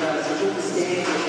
does. It should be.